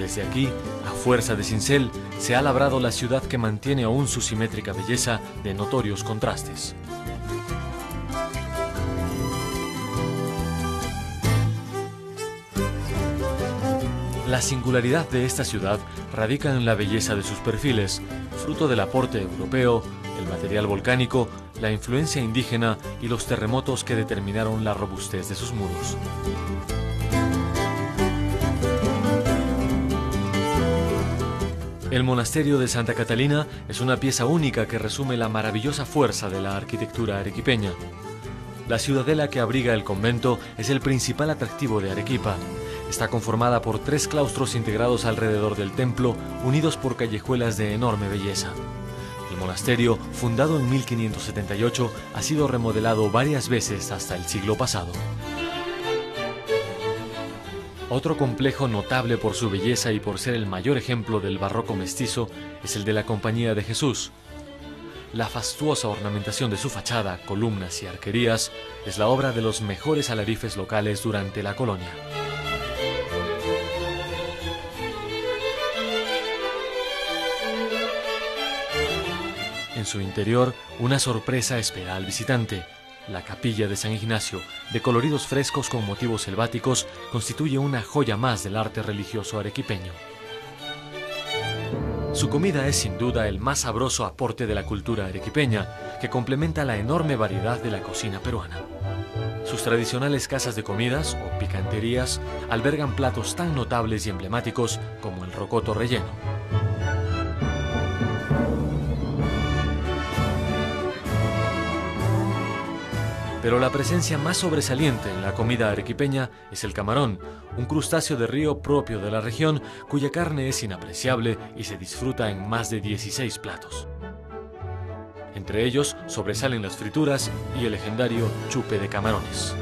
Desde aquí, a fuerza de cincel, se ha labrado la ciudad que mantiene aún su simétrica belleza de notorios contrastes. La singularidad de esta ciudad radica en la belleza de sus perfiles, fruto del aporte europeo, el material volcánico, la influencia indígena y los terremotos que determinaron la robustez de sus muros. El monasterio de Santa Catalina es una pieza única que resume la maravillosa fuerza de la arquitectura arequipeña. La ciudadela que abriga el convento es el principal atractivo de Arequipa. Está conformada por tres claustros integrados alrededor del templo, unidos por callejuelas de enorme belleza. El monasterio, fundado en 1578, ha sido remodelado varias veces hasta el siglo pasado. Otro complejo notable por su belleza y por ser el mayor ejemplo del barroco mestizo es el de la Compañía de Jesús. La fastuosa ornamentación de su fachada, columnas y arquerías es la obra de los mejores alarifes locales durante la colonia. En su interior, una sorpresa espera al visitante. La capilla de San Ignacio, de coloridos frescos con motivos selváticos, constituye una joya más del arte religioso arequipeño. Su comida es sin duda el más sabroso aporte de la cultura arequipeña, que complementa la enorme variedad de la cocina peruana. Sus tradicionales casas de comidas o picanterías albergan platos tan notables y emblemáticos como el rocoto relleno. Pero la presencia más sobresaliente en la comida arequipeña es el camarón, un crustáceo de río propio de la región cuya carne es inapreciable y se disfruta en más de 16 platos. Entre ellos sobresalen las frituras y el legendario chupe de camarones.